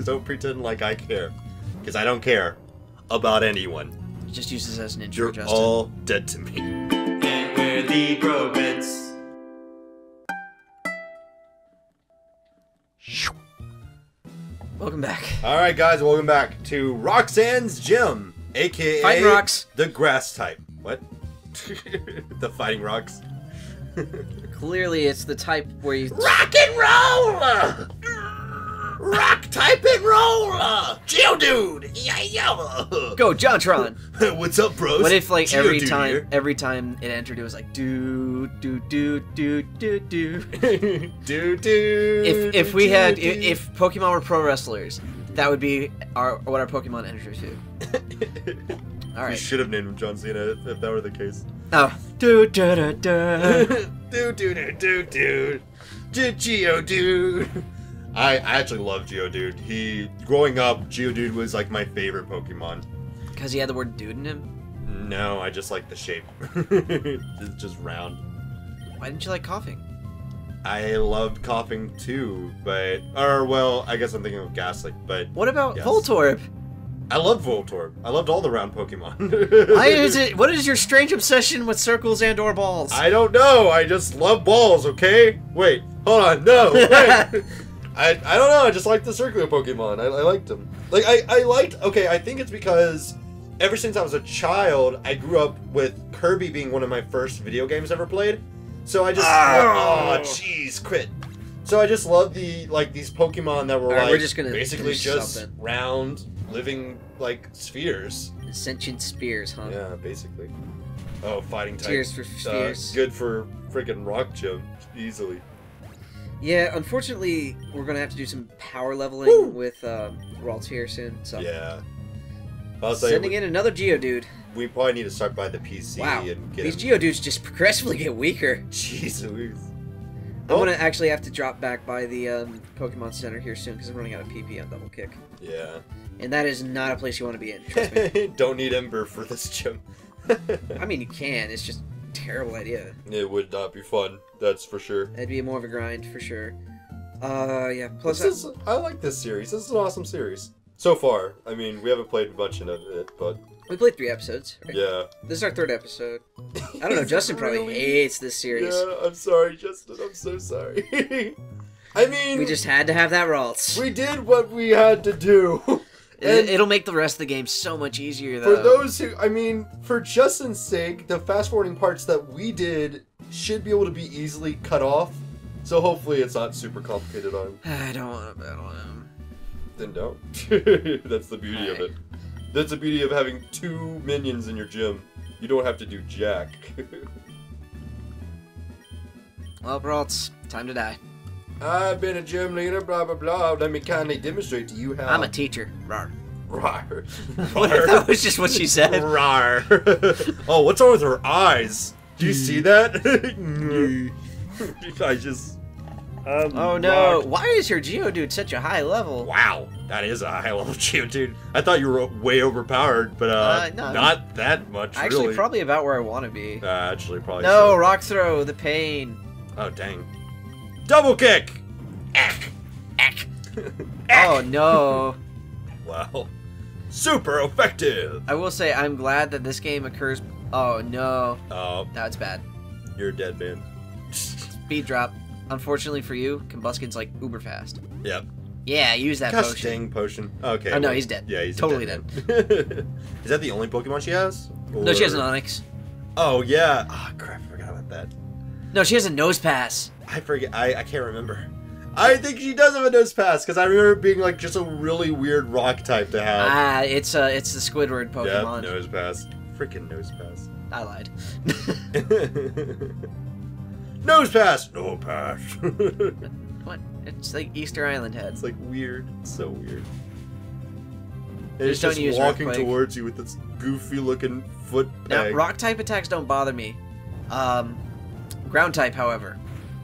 Please don't pretend like I care. Because I don't care about anyone. Just use this as an intro, You're Justin. all dead to me. And we're the bromance. Welcome back. Alright, guys, welcome back to Roxanne's Gym, aka Fighting Rocks. the grass type. What? the fighting rocks. Clearly, it's the type where you. Rock and roll! Rock type and roll! Uh, Geodude! Yeah, yeah! Go, Jontron! What's up, bros? What if like every time, here. every time it entered, it was like do do do do do do. do do. If if we had do, if, do. if Pokemon were pro wrestlers, that would be our what our Pokemon entered to. All We should have named him John Cena if, that were the case. Oh. Do do do do. do do do do do. Ge- Geodude. I, I actually love Geodude. He growing up, Geodude was like my favorite Pokemon. Because he had the word "dude" in him. No, I just like the shape. it's just round. Why didn't you like Koffing? I loved Koffing too, but or well, I guess I'm thinking of Gastly, but What about Yes. Voltorb? I love Voltorb. I loved all the round Pokemon. Why is it? What is your strange obsession with circles and/or balls? I don't know. I just love balls. Okay. Wait. Hold on. No. Wait. I, I don't know. I just liked the circular Pokemon. I, I liked them. Like I, I liked. Okay. I think it's because ever since I was a child, I grew up with Kirby being one of my first video games ever played. So I just. Oh. Oh, jeez, crit. So I just love the like these Pokemon that were Alright, like we're just gonna basically just something. round, living like spheres. Sentient spears, huh? Yeah, basically. Oh, fighting type. Tears for Uh, good for freaking rock gym easily. Yeah, unfortunately, we're gonna have to do some power leveling Woo! with um, Ralts here soon. So Yeah. I'll say sending we, in another Geodude. we probably need to start by the PC Wow, and get these him. Geodudes just progressively get weaker. Jesus. I'm Oh. gonna actually have to drop back by the um, Pokemon Center here soon because I'm running out of PP on Double Kick, Yeah. and that is not a place you want to be in. Trust me. Don't need Ember for this gym. I mean, you can. It's just a terrible idea. it would not be fun. That's for sure. It'd be more of a grind for sure. Uh, yeah. Plus, This is, I like this series. This is an awesome series. So far. I mean, we haven't played much of it, but we played three episodes. right? yeah. This is our third episode. I don't know. Justin it probably hates this series. Yeah, I'm sorry, Justin. I'm so sorry. I mean, We just had to have that Ralts. we did what we had to do. And it'll make the rest of the game so much easier, though. for those who, I mean, for Justin's sake, the fast forwarding parts that we did should be able to be easily cut off. So hopefully it's not super complicated on him. I don't want to battle him. Then don't. That's the beauty of it. That's the beauty of having two minions in your gym. You don't have to do jack. Well, Ralts, time to die. I've been a gym leader, blah blah blah. Let me kindly demonstrate to you how. I'm a teacher. Rar. Rar. What that was just what she said? Rar. oh, what's wrong with her eyes? Do you see that? I just. I'm Oh no! rocked. Why is your Geodude such a high level? Wow, that is a high level Geodude. I thought you were way overpowered, but uh, Uh, no. not that much. Actually, really. probably about where I want to be. Uh, actually, probably. No, so. Rock Throw, the pain. Oh dang. Double kick. Eck. Eck. Oh no! Wow. Super effective. I will say I'm glad that this game occurs. Oh no! Oh, That's bad. you're dead, man. Speed drop. Unfortunately for you, Combusken's like uber fast. Yep. Yeah, use that Gosh potion. dang potion. Okay. Oh, no, he's dead. Yeah, he's Totally dead. man. is that the only Pokemon she has? No, she has an Or- Onix. Oh yeah. Ah, crap! I forgot about that. No, she has a Nosepass. I forget. I I can't remember. I think she does have a Nosepass because I remember it being like just a really weird rock type to have. Ah, it's uh, it's the Squidward yeah, Pokemon. Nosepass. Freaking Nosepass. I lied. Nosepass. No pass. what? It's like Easter Island head. it's like weird. It's so weird. And Just it's don't just walking Earthquake. towards you with this goofy looking foot Now, rock type attacks don't bother me. Um, ground type, however,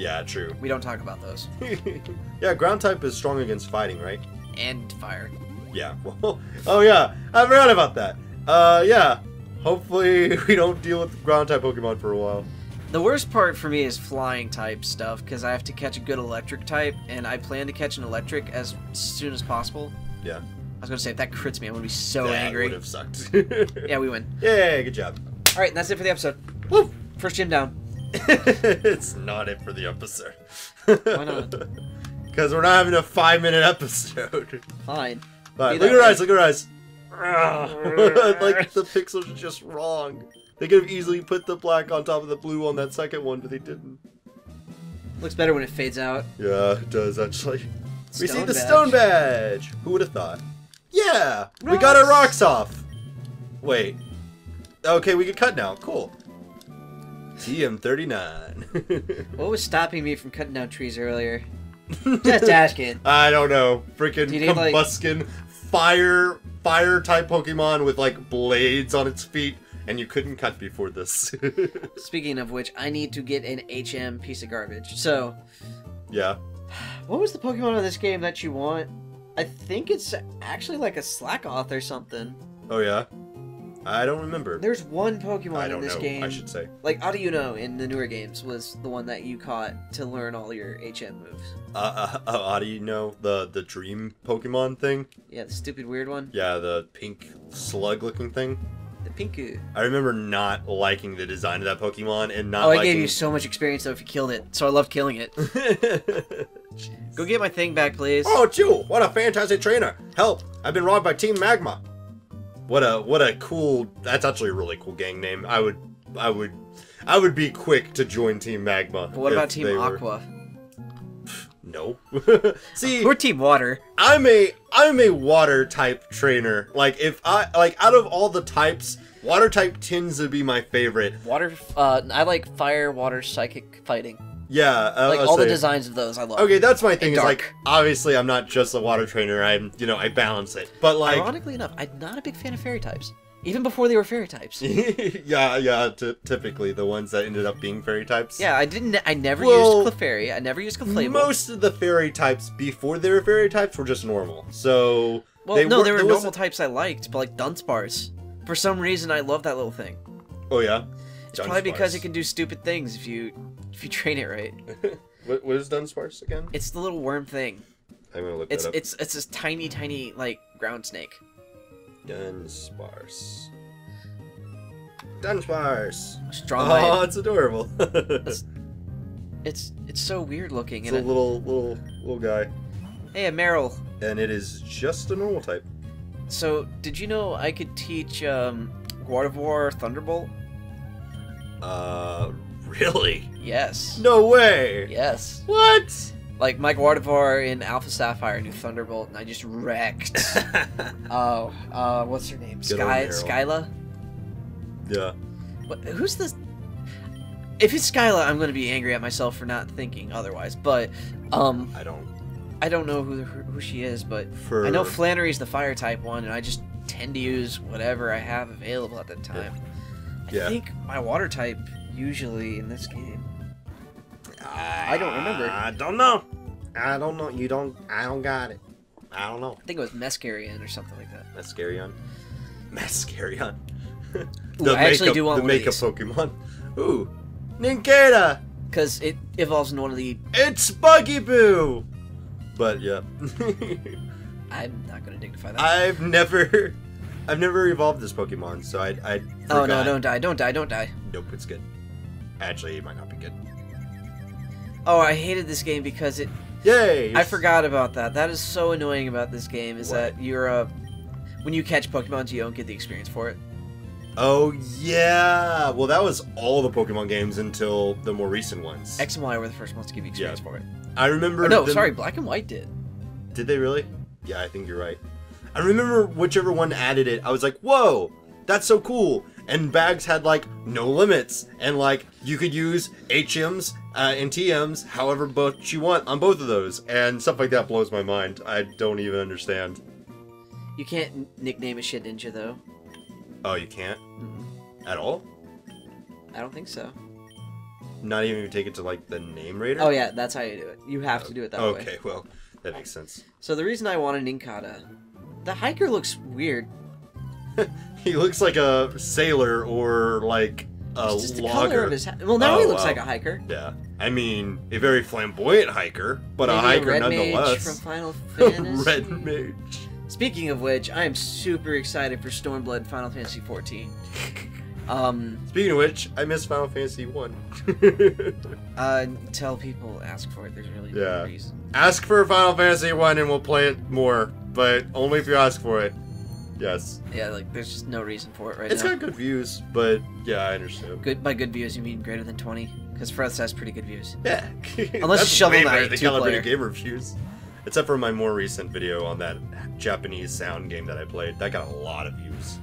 Yeah, true. we don't talk about those. yeah, ground type is strong against fighting, right? And fire. Yeah. Well, oh yeah, I forgot about that. Uh, yeah. Hopefully we don't deal with ground type Pokemon for a while. The worst part for me is flying type stuff because I have to catch a good electric type, and I plan to catch an electric as soon as possible. Yeah. I was gonna say if that crits me, I'm gonna be so that angry. would have sucked. Yeah, we win. Yay, good job. All right, that's it for the episode. Woo! First gym down. it's not it for the episode. Why not? Because we're not having a five minute episode. Fine. But look at her eyes, look at her eyes. like the pixels are just wrong. They could have easily put the black on top of the blue on that second one, but they didn't. Looks better when it fades out. Yeah, it does actually. we see the badge. stone badge. Who would have thought? Yeah, we got our rocks off. Wait. Okay, we can cut now. Cool. TM39. What was stopping me from cutting down trees earlier? Just asking. I don't know. Freaking Do need, like- fire, fire type Pokemon with like blades on its feet, and you couldn't cut before this. Speaking of which, I need to get an HM piece of garbage. So, yeah. what was the Pokemon in this game that you want? I think it's actually like a Slakoth or something. Oh yeah. I don't remember. There's one Pokemon I in this know. game. I should say. Like Audino in the newer games was the one that you caught to learn all your HM moves. Uh, uh, uh, how do you know the the dream Pokemon thing? Yeah, the stupid weird one. Yeah, the pink slug-looking thing. The Pinku. I remember not liking the design of that Pokemon and not Oh, I liking. gave you so much experience though if you killed it. So I loved killing it. Go get my thing back, please. Oh, Chew! What a fantastic trainer! Help! I've been robbed by Team Magma. What a what a cool. That's actually a really cool gang name. I would I would I would be quick to join Team Magma. But what about Team they were- Aqua? No. See, We're Team Water. I'm a I'm a water type trainer. Like if I like out of all the types, water type tends to be my favorite. Water. Uh, I like fire, water, psychic fighting. Yeah, uh, Like I'll all the designs of those, I love. Okay, that's my thing. Is like obviously I'm not just a water trainer. I'm you know I balance it. But like Ironically enough, I'm not a big fan of fairy types. Even before they were fairy types. yeah, yeah. T- typically, the ones that ended up being fairy types. Yeah, I didn't. I never Well, used Clefairy. I never used Clefable. Most of the fairy types before they were fairy types were just normal. So well, they no, were- there were normal types I liked, but like Dunsparce. For some reason, I love that little thing. Oh yeah. It's probably because it can do stupid things if you if you train it right. what, what is Dunsparce again? It's the little worm thing. I'm gonna look It's that up. it's it's this tiny tiny like ground snake. Dunsparce. Dunsparce. Strong. Oh, it's adorable. It's it's so weird looking. it's a it, little little little guy, hey, a Meryl. and it is just a normal type. So did you know I could teach um, Gardevoir Thunderbolt? Uh, really? Yes. No way. Yes. What? Like my Gardevoir in Alpha Sapphire New Thunderbolt, and I just wrecked. Oh, uh, what's her name? Good Sky, Skyla. yeah. What, who's this? If it's Skyla, I'm gonna be angry at myself for not thinking otherwise. But, um, I don't. I don't know who who she is, but For I know Flannery's the fire type one, and I just tend to use whatever I have available at the time. Yeah. I think my water type usually in this game. I don't remember. I don't know. I don't know. You don't. I don't got it. I don't know. I think it was Mescarian or something like that. Mascarion. Mascarion. Ooh, I actually makeup, do want the one of makeup. Pokemon. Ooh, Nincada. Because it evolves into one of the. It's Buggy Boo. But yeah, I'm not gonna dignify that. I've never, I've never evolved this Pokemon, so I, I. oh no! Don't die! Don't die! Don't die! Nope, it's good. Actually, it might not be good. Oh, I hated this game because it. Yay! I forgot about that. That is so annoying about this game. Is What? that you're uh, when you catch Pokemon, you don't get the experience for it. Oh yeah. Well, that was all the Pokemon games until the more recent ones. X and Y were the first ones to give you experience Yeah. for it. I remember. Or no, them- sorry, Black and White did. Did they really? Yeah, I think you're right. I remember whichever one added it, I was like, whoa, that's so cool. And bags had like no limits, and like you could use HMs uh, and TMs however much you want on both of those, and stuff like that blows my mind. I don't even understand. You can't nickname a Shedinja though. Oh, you can't Mm, at all? I don't think so. Not even take it to like the name rater? Oh yeah, that's how you do it. You have to do it that way. Okay, well, that makes sense. So the reason I wanted Nincada, the hiker looks weird. He looks like a sailor or like a It's just the logger. color of his. Well, now he Oh, looks wow. like a hiker. Yeah, I mean a very flamboyant hiker, but a Maybe hiker red Mage nonetheless. from Final Fantasy. Red mage. Speaking of which, I am super excited for Stormblood Final Fantasy 14. Um, Speaking of which, I miss Final Fantasy One. uh, tell people, ask for it. There's really Yeah. no reason. ask for Final Fantasy One, and we'll play it more, but only if you ask for it. Yes, Yeah, like there's just no reason for it right it's now. It's got good views, but yeah, I understand. Good by good views, you mean greater than 20? Because Freth has pretty good views. Yeah, Unless That's Shovel way better Knight than two-player. Calebrated Game Reviews. Except for my more recent video on that Japanese sound game that I played, that got a lot of views.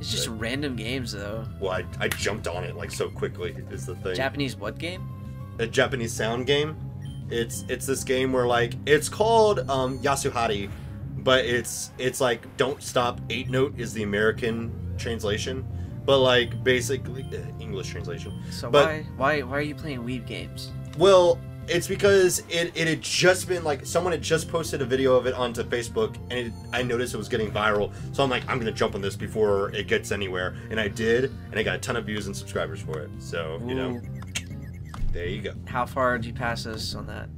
It's just random games though. Well, I, I jumped on it like so quickly is the thing. Japanese what game? a Japanese sound game. It's it's this game where like it's called um, Yasuhati, but it's it's like don't stop eight note is the American translation, but like basically uh, English translation. So But- why why why are you playing Weeb games? Well, it's because it, it had just been like someone had just posted a video of it onto Facebook, and it, I noticed it was getting viral. So I'm like, I'm gonna jump on this before it gets anywhere, and I did, and I got a ton of views and subscribers for it. So you know, there you go. How far did you pass us on that?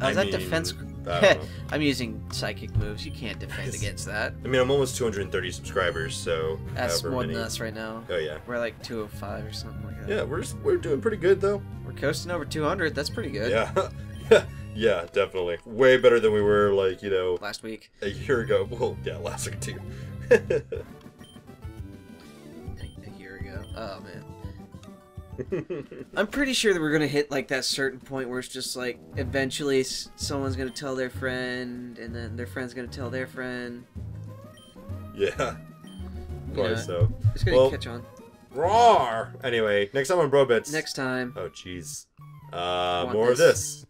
Oh, I that mean, defense? I don't know. I'm using psychic moves. You can't defend against that. I mean, I'm almost 230 subscribers, so That's more many- than us right now. Oh yeah, We're like 205 or something like that. yeah, we're just, we're doing pretty good though. We're coasting over 200. That's pretty good. Yeah, yeah, definitely, way better than we were like you know Last week. a year ago. Well, yeah, last week too. A year ago. Oh man. I'm pretty sure that we're gonna hit like that certain point where it's just like eventually someone's gonna tell their friend, and then their friend's gonna tell their friend. yeah, You probably know, so. It's gonna Well- catch on. Roar. Anyway, next time on Brobits. Next time. Oh jeez. Uh, Want more of this? this.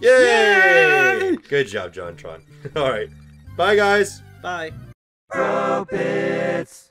Yay! Yay! Good job, John Tron. All right, bye guys. Bye. Brobits.